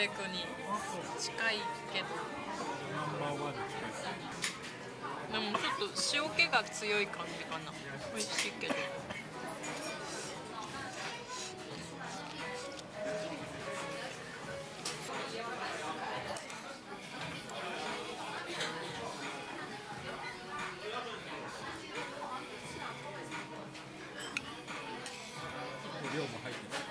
デクに近いけどナンバーワンに近いでもちょっと塩気が強い感じかな美味しい。けど量も入ってて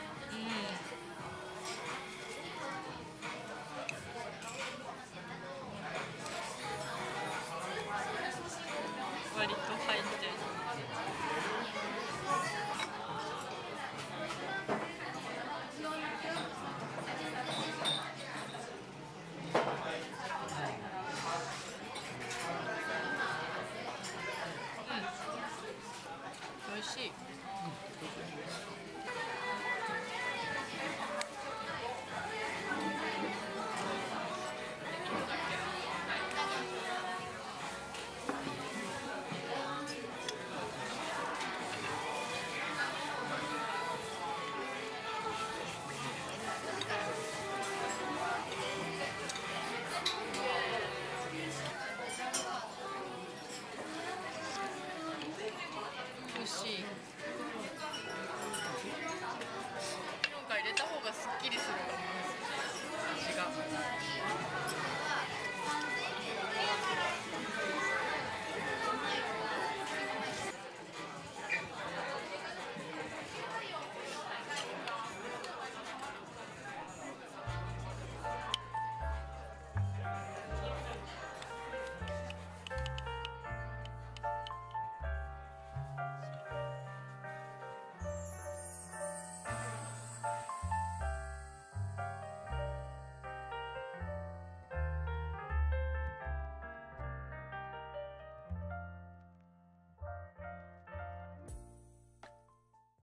割と入って。